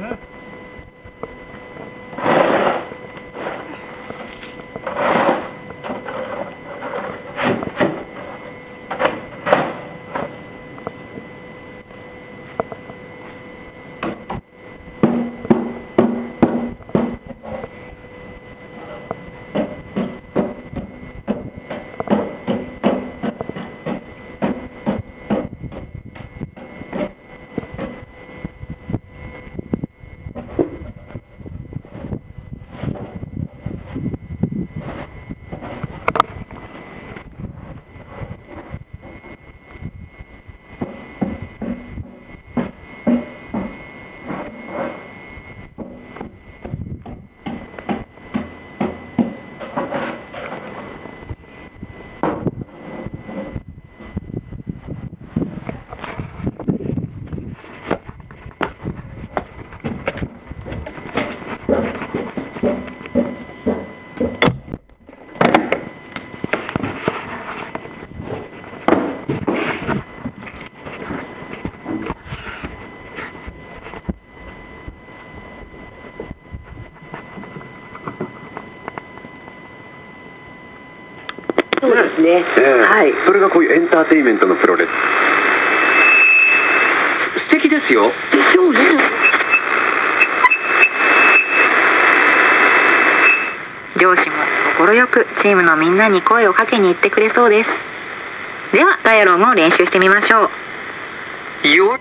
huh はい。それがこういうエンターテインメントのプロレス。素敵ですよ。でしょうね。上司も快くチームのみんなに声をかけに行ってくれそうです。ではダイアログを練習してみましょう。よ